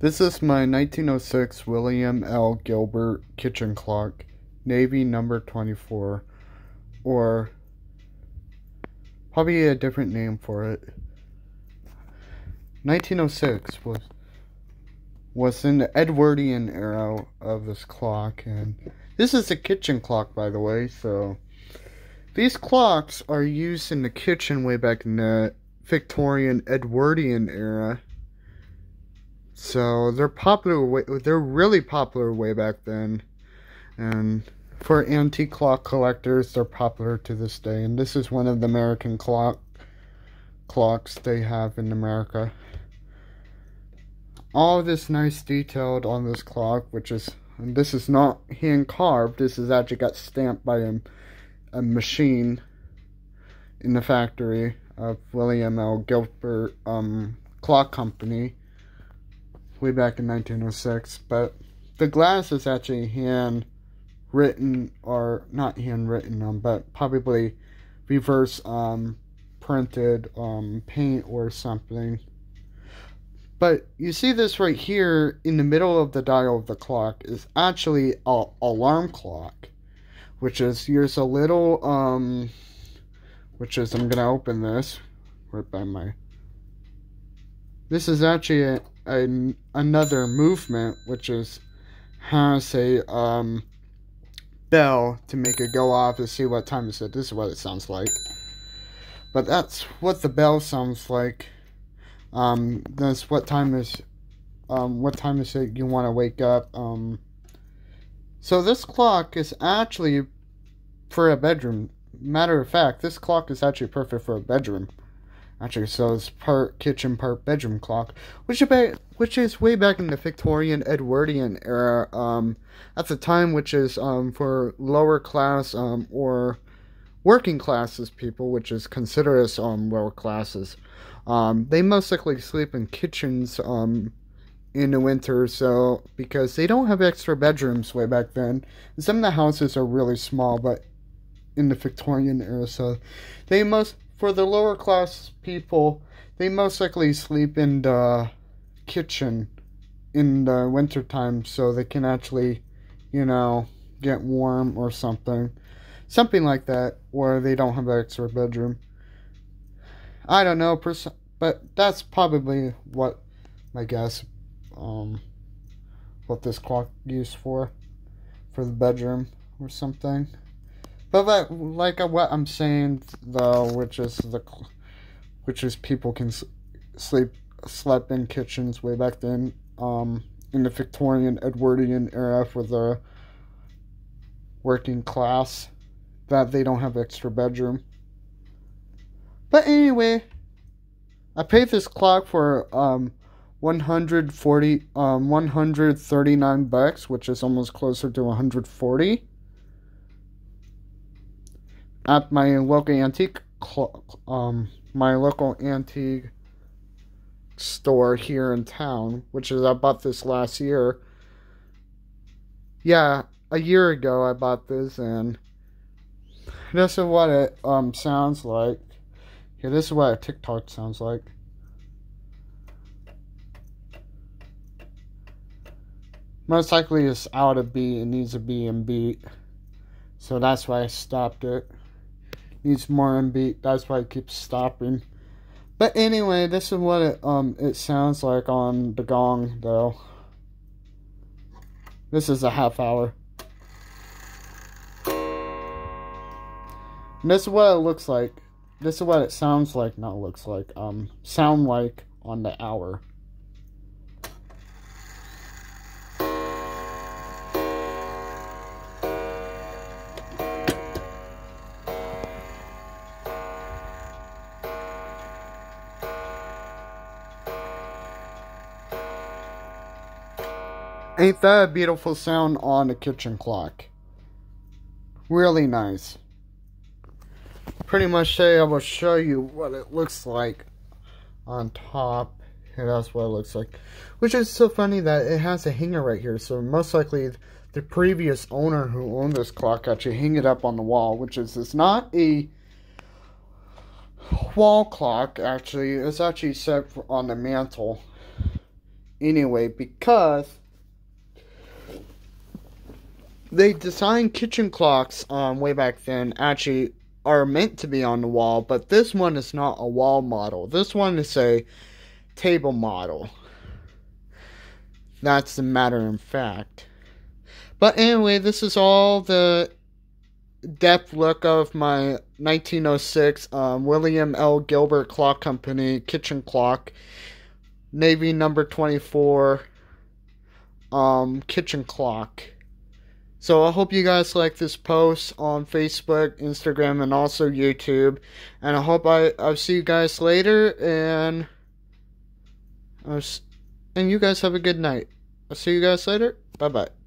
This is my 1906 William L. Gilbert kitchen clock, Navy number 24, or probably a different name for it. 1906 was was in the Edwardian era of this clock, and this is a kitchen clock, by the way. So these clocks are used in the kitchen way back in the Victorian Edwardian era so they're popular. They're really popular way back then, and for antique clock collectors, they're popular to this day. And this is one of the American clock clocks they have in America. All this nice detailed on this clock, which is this is not hand carved. This is actually got stamped by a, a machine in the factory of William L. Gilbert um, Clock Company way back in 1906, but the glass is actually hand written or not handwritten um, but probably reverse um, printed um, paint or something. But you see this right here in the middle of the dial of the clock is actually a alarm clock, which is here's a little um, which is I'm gonna open this right by my. This is actually a, another movement, which is has a um, bell to make it go off to see what time is it. This is what it sounds like. But that's what the bell sounds like. Um, that's what time is, um, what time is it you want to wake up. Um, so this clock is actually for a bedroom. Matter of fact, this clock is actually perfect for a bedroom. Actually, so it's part kitchen, part bedroom clock, which is which is way back in the Victorian Edwardian era. Um, at the time, which is um for lower class um or working classes people, which is considered as um lower classes. Um, they most likely sleep in kitchens um in the winter, so because they don't have extra bedrooms way back then. some of the houses are really small, but in the Victorian era, so they must for the lower class people, they most likely sleep in the kitchen in the wintertime so they can actually, you know, get warm or something. Something like that, where they don't have an extra bedroom. I don't know, but that's probably what I guess, um, what this clock used for, for the bedroom or something. But like, like what I'm saying though, which is the, which is people can sleep slept in kitchens way back then, um, in the Victorian Edwardian era for the working class, that they don't have extra bedroom. But anyway, I paid this clock for um 140 um 139 bucks, which is almost closer to 140 at my local antique um my local antique store here in town, which is I bought this last year. Yeah, a year ago I bought this and this is what it um sounds like. Yeah, this is what a tick-tock sounds like. Most likely it's out of beat, it needs to be in beat. So that's why I stopped it needs more beat. That's why it keeps stopping. But anyway, this is what it um it sounds like on the gong though. This is a half hour. And this is what it looks like. This is what it sounds like, not looks like. Um sound like on the hour. Ain't that a beautiful sound on a kitchen clock? Really nice. Pretty much say I will show you what it looks like on top. And that's what it looks like. Which is so funny that it has a hanger right here. So most likely the previous owner who owned this clock actually hung it up on the wall. Which is it's not a wall clock actually. It's actually set on the mantle anyway because they designed kitchen clocks um, way back then actually are meant to be on the wall, but this one is not a wall model. This one is a table model. That's the matter in fact. But anyway, this is all the depth look of my 1906 um, William L. Gilbert Clock Company kitchen clock, Navy number 24 um, kitchen clock. So I hope you guys like this post on Facebook, Instagram, and also YouTube. And I hope I I'll see you guys later. And I'll, and you guys have a good night. I'll see you guys later. Bye bye.